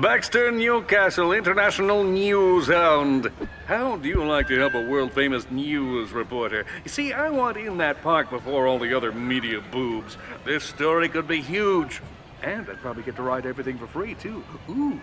Baxter Newcastle, International News Hound. How do you like to help a world famous news reporter? You see, I want in that park before all the other media boobs. This story could be huge. And I'd probably get to ride everything for free, too. Ooh.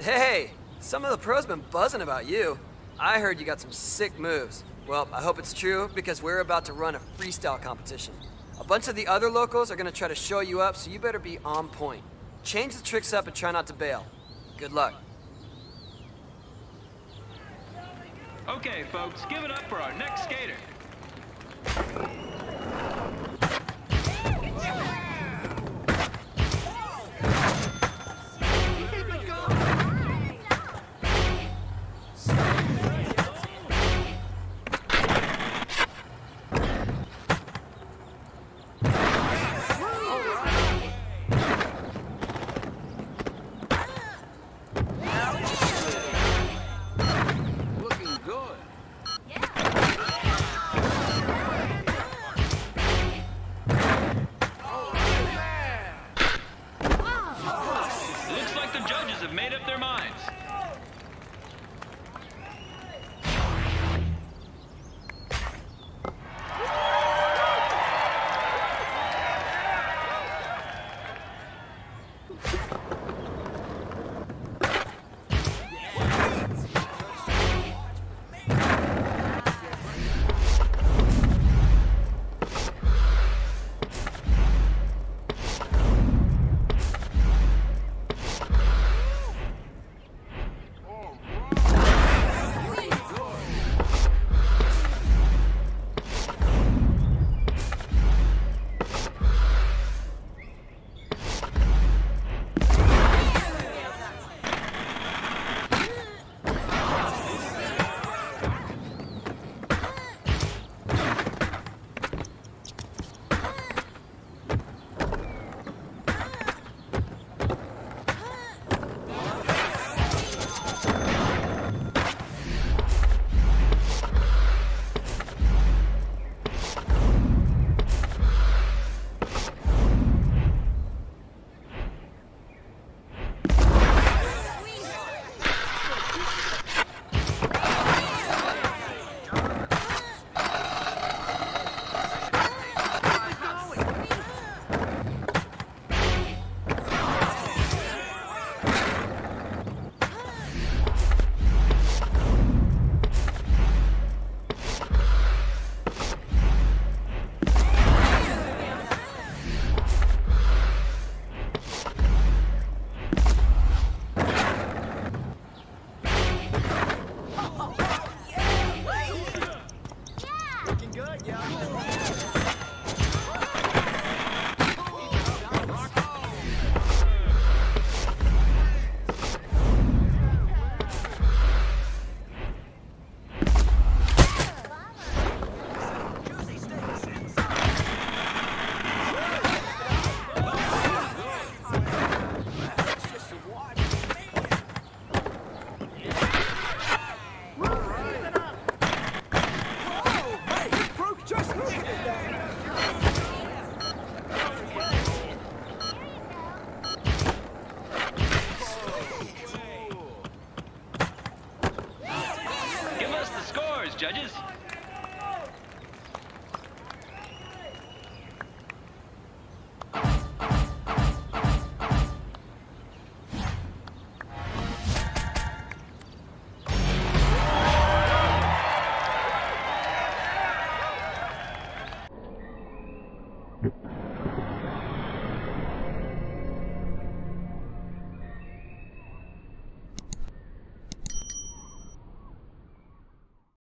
Hey, some of the pros been buzzing about you. I heard you got some sick moves. Well, I hope it's true because we're about to run a freestyle competition. A bunch of the other locals are gonna try to show you up, so you better be on point. Change the tricks up and try not to bail. Good luck. Okay, folks, give it up for our next skater.